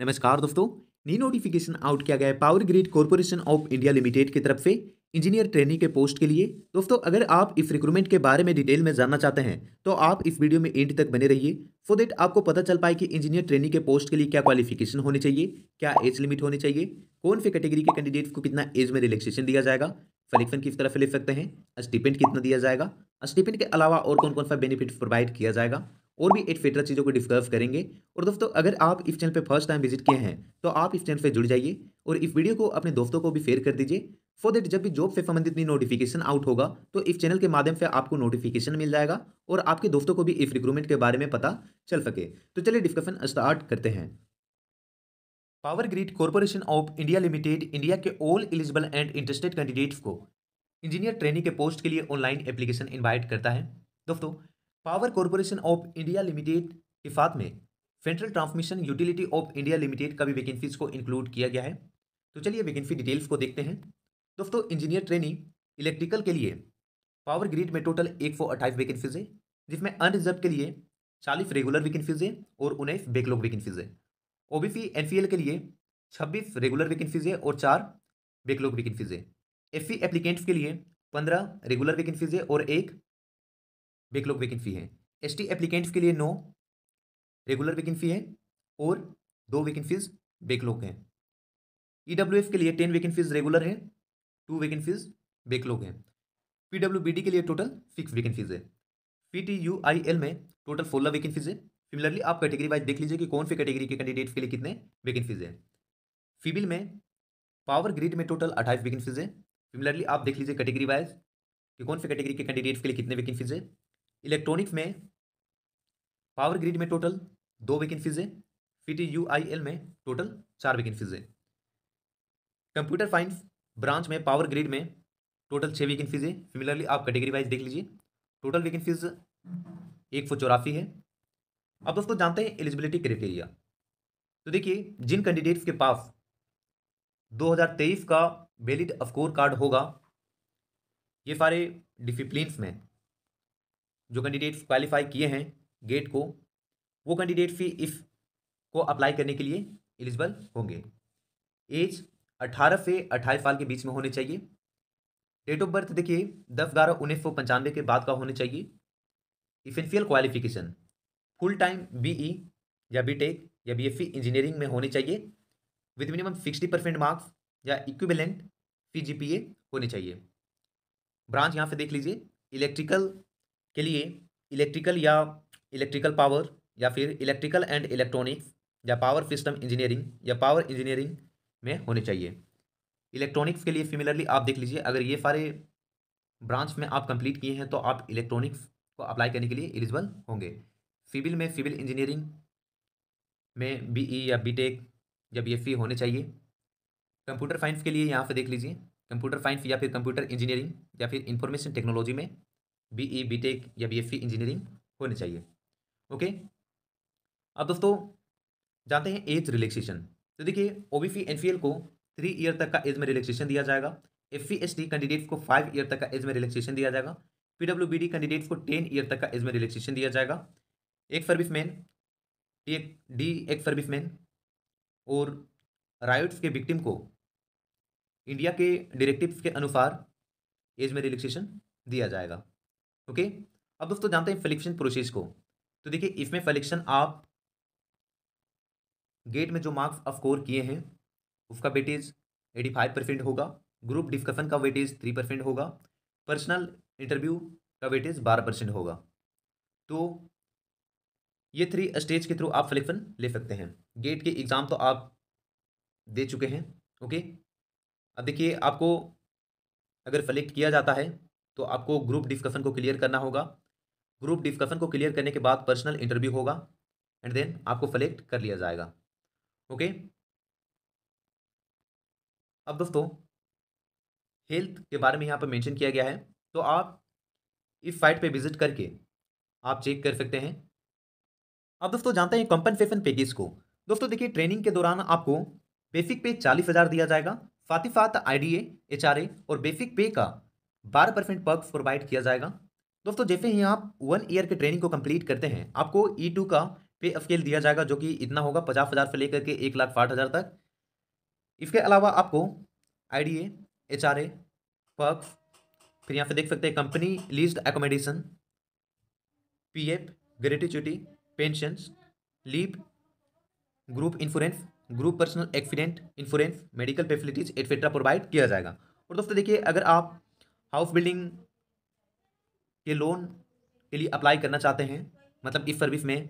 नमस्कार दोस्तों नी notification out किया गया है power grid corporation of India limited की तरफ़ से इंजीनियर ट्रेनिंग के पोस्ट के लिए। दोस्तों, अगर आप इस रिक्रूटमेंट के बारे में डिटेल में जानना चाहते हैं तो आप इस वीडियो में एंड तक बने रहिए। सो देट आपको पता चल पाए कि इंजीनियर ट्रेनिंग के पोस्ट के लिए क्या क्वालिफिकेशन होनी चाहिए, क्या एज लिमिट होनी चाहिए, कौन से कैटेगरी के कैंडिडेट्स को कितना एज में रिलैक्सेशन दिया जाएगा फलिक्शन किस तरह से ले सकते हैं स्टिपेंड कितना दिया जाएगा स्टिपेंड के अलावा और कौन कौन सा बेनिफिट प्रोवाइड किया जाएगा। और भी एटसेट्रा चीज़ों को डिस्कस करेंगे। और दोस्तों, अगर आप इस चैनल पे फ़र्स्ट टाइम विज़िट किए हैं तो आप इस चैनल पे जुड़ जाइए और इस वीडियो को अपने दोस्तों को भी शेयर कर दीजिए। फॉर देट जब भी जॉब से संबंधित भी नोटिफिकेशन आउट होगा तो इस चैनल के माध्यम से आपको नोटिफिकेशन मिल जाएगा और आपके दोस्तों को भी इस रिक्रूटमेंट के बारे में पता चल सके। तो चलिए डिस्कशन स्टार्ट करते हैं। Power grid corporation of India limited India के all eligible and interested candidates को इंजीनियर ट्रेनिंग के पोस्ट के लिए ऑनलाइन एप्लीकेशन इन्वाइट करता है। दोस्तों power corporation of India limited के साथ में central transmission utility of India limited का भी वैकेंसीज को इंक्लूड किया गया है। तो चलिए वैकेंसी डिटेल्स को देखते हैं। दोस्तों इंजीनियर ट्रेनिंग इलेक्ट्रिकल के लिए पावर ग्रिड में टोटल एक सौ अट्ठाईस वैकेंसीज है, जिसमें अनरिजर्व के लिए चालीस रेगुलर वैकेंसीज है और उन्नीस बैकलॉग वैकेंसीज है। ओबीसी एनसीएल के लिए छब्बीस रेगुलर वैकेंसीज है और चार बैकलॉग वैकेंसीज है। एफ़ एप्लीकेंट्स के लिए पंद्रह रेगुलर वैकेंसीज है और एक बैकलॉग वैकेंसी है। एस टी एप्लीकेंट्स के लिए नौ रेगुलर वैकेंसी है और दो वैकेंसीज बैकलॉग हैं। ई डब्ल्यू एफ़ के लिए टेन वैकेंसीज रेगुलर है टू वैकेंसीज बैकलॉग हैं। पी डब्ल्यू बी डी के लिए टोटल सिक्स वैकेंसीज है। P T U I L में टोटल सोलह वैकेंसीज है। सिमिलरली आप कैटेगरी वाइज देख लीजिए कि कौन से कैटेगरी के कैंडिडेट्स के लिए कितने वैकेंसीज है। सिविल में पावर ग्रिड में टोटल अट्ठाईस वैकेंसीज है। सिमिलरली आप देख लीजिए कैटेगरी वाइज कि कौन से कैटेगरी के कैंडिडेट्स के लिए कितने वैकेंसीज है। इलेक्ट्रॉनिक्स में, पावर ग्रिड में टोटल दो वैकेंसीज है टी यू आई एल में टोटल चार वैकेंसीज है। कंप्यूटर साइंस ब्रांच में पावर ग्रिड में टोटल छः वैकेंसीज है। सिमिलरली आप कैटेगरी वाइज देख लीजिए टोटल वैकेंसीज एक सौ चौरासी है। अब दोस्तों जानते हैं एलिजिबिलिटी क्राइटेरिया तो देखिए, जिन कैंडिडेट्स के पास 2023 का वैलिड स्कोर कार्ड होगा, ये सारे डिसिप्लिन्स में जो कैंडिडेट क्वालिफाई किए हैं गेट को, वो कैंडिडेट फ़ी इस को अप्लाई करने के लिए एलिजिबल होंगे। एज 18 से 28 साल के बीच में होने चाहिए। डेट ऑफ़ बर्थ देखिए, दस ग्यारह उन्नीस सौ पंचानवे के बाद का होने चाहिए। Essential qualification full time BE या बीटेक या बीएससी इंजीनियरिंग में होने चाहिए। With minimum sixty percent marks या इक्विवेलेंट सी होनी चाहिए। ब्रांच यहाँ से देख लीजिए इलेक्ट्रिकल के लिए इलेक्ट्रिकल या इलेक्ट्रिकल पावर या फिर इलेक्ट्रिकल एंड इलेक्ट्रॉनिक्स या पावर सिस्टम इंजीनियरिंग या पावर इंजीनियरिंग में होने चाहिए। इलेक्ट्रॉनिक्स के लिए सिमिलरली आप देख लीजिए, अगर ये सारे ब्रांच में आप कंप्लीट किए हैं तो आप इलेक्ट्रॉनिक्स को अप्लाई करने के लिए एलिजिबल होंगे। सिविल में सिविल इंजीनियरिंग में बीई या बीटेक या बीएससी होने चाहिए। कंप्यूटर साइंस के लिए यहाँ से देख लीजिए कंप्यूटर साइंस या फिर कंप्यूटर इंजीनियरिंग या फिर इंफॉर्मेशन टेक्नोलॉजी में बीई बीटेक या बी बीएससी इंजीनियरिंग होनी चाहिए। ओके अब दोस्तों, जानते हैं एज रिलैक्सेशन तो देखिए ओबीसी एनसीएल को थ्री ईयर तक का एज में रिलैक्सेशन दिया जाएगा। एफ़ टी कैंडिडेट्स को फाइव ईयर तक का एज में रिलैक्सेशन दिया जाएगा। P W B D candidates को टेन ईयर तक का एज में रिलैक्सेशन दिया जाएगा। एक सर्विसमैन एक डी एक और राइट्स के विक्टिम को इंडिया के डायरेक्टिव्स के अनुसार एज में रिलैक्सेशन दिया जाएगा। ओके? अब दोस्तों जानते हैं फलिक्शन प्रोसेस को। तो देखिए, इसमें फलिक्शन आप गेट में जो मार्क्स स्कोर किए हैं, उसका वेटेज एटी फाइव परसेंट होगा। ग्रुप डिस्कशन का वेटेज थ्री परसेंट होगा। पर्सनल इंटरव्यू का वेटेज बारह परसेंट होगा। तो ये थ्री स्टेज के थ्रू आप सिलेक्शन ले सकते हैं। गेट के एग्ज़ाम तो आप दे चुके हैं, ओके? अब देखिए, आपको अगर सेलेक्ट किया जाता है तो आपको ग्रुप डिस्कशन को क्लियर करना होगा। ग्रुप डिस्कशन को क्लियर करने के बाद पर्सनल इंटरव्यू होगा एंड देन आपको सेलेक्ट कर लिया जाएगा। ओके अब दोस्तों हेल्थ के बारे में यहाँ पर मेंशन किया गया है। तो आप इस साइट पे विज़िट करके आप चेक कर सकते हैं। अब दोस्तों जानते हैं कंपनसेशन पैकेज को। दोस्तों देखिए ट्रेनिंग के दौरान आपको बेसिक पे चालीस हज़ार दिया जाएगा। साथ ही साथ I D H R A और बेसिक पे का बारह परसेंट पर्क्स प्रोवाइड किया जाएगा। दोस्तों, जैसे ही आप वन ईयर के ट्रेनिंग को कंप्लीट करते हैं, आपको ई e टू का पे स्केल दिया जाएगा, जो कि इतना होगा पचास हज़ार से लेकर के एक लाख साठ हज़ार तक। इसके अलावा आपको I D H R A पक फिर यहाँ पे देख सकते हैं company leased accommodation P F gratuity pension leave group insurance group personal accident insurance medical facilities etcetera provide किया जाएगा। और दोस्तों, देखिए, अगर आप हाउस बिल्डिंग के लोन के लिए अप्लाई करना चाहते हैं मतलब इस सर्विस में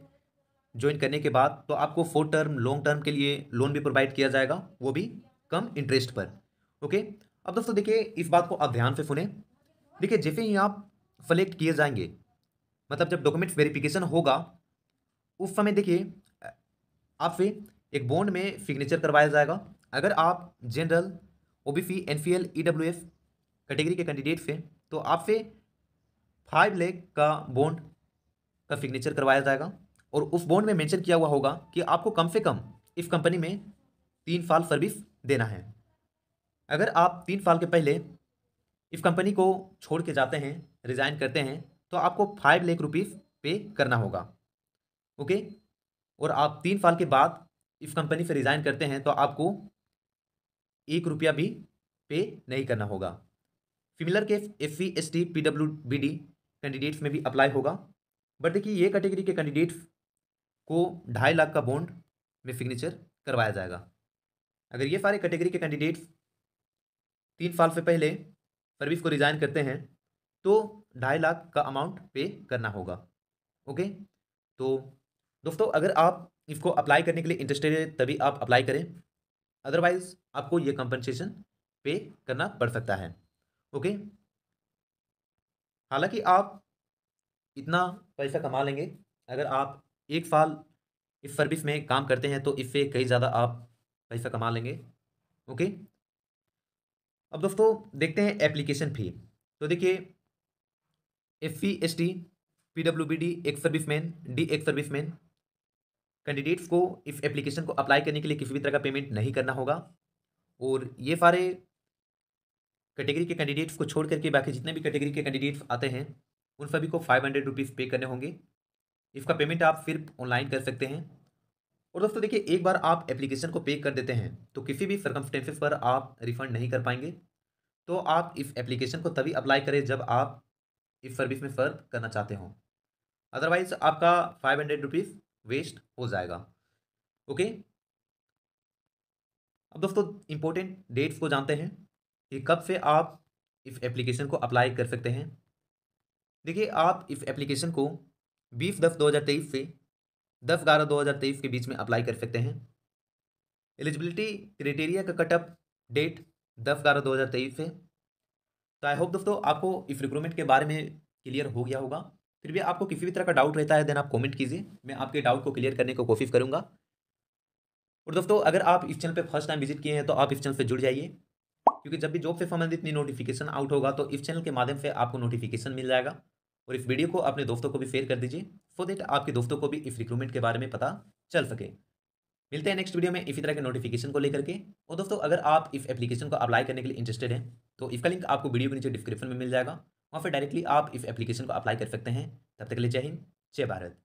ज्वाइन करने के बाद तो आपको फोर टर्म लॉन्ग टर्म के लिए लोन भी प्रोवाइड किया जाएगा, वो भी कम इंटरेस्ट पर ओके अब दोस्तों देखिए, इस बात को आप ध्यान से सुने। देखिए, जैसे ही आप सेलेक्ट किए जाएँगे मतलब जब डॉक्यूमेंट्स वेरिफिकेशन होगा, उस समय देखिए, आपसे एक बॉन्ड में सिग्नेचर करवाया जाएगा। अगर आप general OBC NCL EWS category के कैंडिडेट से तो आपसे फाइव लेख का बॉन्ड का सिग्नेचर करवाया जाएगा। और उस बॉन्ड में मेंशन किया हुआ होगा कि आपको कम से कम इस कंपनी में तीन साल सर्विस देना है। अगर आप तीन साल के पहले इस कंपनी को छोड़ के जाते हैं रिज़ाइन करते हैं तो आपको फाइव लाख रुपीज़ पे करना होगा। ओके? और आप तीन साल के बाद इस कंपनी से रिज़ाइन करते हैं तो आपको एक रुपया भी पे नहीं करना होगा। सिमिलर के F C S T P W B D candidates में भी अप्लाई होगा। बट देखिए, ये कैटेगरी के कैंडिडेट्स को ढाई लाख का बॉन्ड में सिग्नेचर करवाया जाएगा। अगर ये सारे कैटेगरी के कैंडिडेट्स तीन साल से पहले सर्विस को रिज़ाइन करते हैं तो ढाई लाख का अमाउंट पे करना होगा। ओके तो दोस्तों, अगर आप इसको अप्लाई करने के लिए इंटरेस्टेड है, तभी आप अप्लाई करें। अदरवाइज़ आपको ये कंपनसेशन पे करना पड़ सकता है। ओके? हालाँकि आप इतना पैसा कमा लेंगे, अगर आप एक साल इस सर्विस में काम करते हैं तो इससे कई ज़्यादा आप पैसा कमा लेंगे, ओके? अब दोस्तों, देखते हैं एप्लीकेशन फ़ी तो देखिए F C S T P W B D ex serviceman D ex serviceman candidates को इस एप्लीकेशन को अप्लाई करने के लिए किसी भी तरह का पेमेंट नहीं करना होगा। और ये सारे कैटेगरी के कैंडिडेट्स को छोड़ करके बाकी जितने भी कैटेगरी के कैंडिडेट्स आते हैं, उन सभी को फाइव हंड्रेड रुपीज़ पे करने होंगे। इसका पेमेंट आप फिर ऑनलाइन कर सकते हैं। और दोस्तों देखिए, एक बार आप एप्लीकेशन को पे कर देते हैं तो किसी भी सर्कमस्टेंसेस पर आप रिफंड नहीं कर पाएँगे। तो आप इस एप्लीकेशन को तभी अप्लाई करें जब आप इस सर्विस में सर्व करना चाहते हो। अदरवाइज़ आपका फाइव हंड्रेड रुपीज़ वेस्ट हो जाएगा। ओके अब दोस्तों इम्पोर्टेंट डेट्स को जानते हैं। कि कब से आप इस एप्लीकेशन को अप्लाई कर सकते हैं। देखिए, आप इस एप्लीकेशन को बीस दस दो हज़ार तेईस से दस ग्यारह दो हज़ार तेईस के बीच में अप्लाई कर सकते हैं। एलिजिबिलिटी क्राइटेरिया का कटअप डेट दस ग्यारह दो हज़ार तेईस है। तो आई होप दोस्तों आपको इस रिक्रूटमेंट के बारे में क्लियर हो गया होगा। फिर भी आपको किसी भी तरह का डाउट रहता है, देन आप कमेंट कीजिए। मैं आपके डाउट को क्लियर करने की कोशिश करूँगा। और दोस्तों, अगर आप इस चैनल पर फ़र्स्ट टाइम विज़िट किए हैं तो आप इस चैनल से जुड़ जाइए। क्योंकि जब भी जॉब से संबंधित नई नोटिफिकेशन आउट होगा तो इस चैनल के माध्यम से आपको नोटिफिकेशन मिल जाएगा। और इस वीडियो को अपने दोस्तों को भी शेयर कर दीजिए सो देट आपके दोस्तों को भी इस रिक्रूटमेंट के बारे में पता चल सके। मिलते हैं नेक्स्ट वीडियो में इसी तरह के नोटिफिकेशन को लेकर के। और दोस्तों, अगर आप इस एप्लीकेशन को अप्लाई करने के लिए इंटरेस्टेड हैं तो इसका लिंक आपको वीडियो के नीचे डिस्क्रिप्शन में मिल जाएगा। वहाँ पर डायरेक्टली आप इस एप्लीकेशन को अप्लाई कर सकते हैं। तब तक के लिए जय हिंद, जय भारत।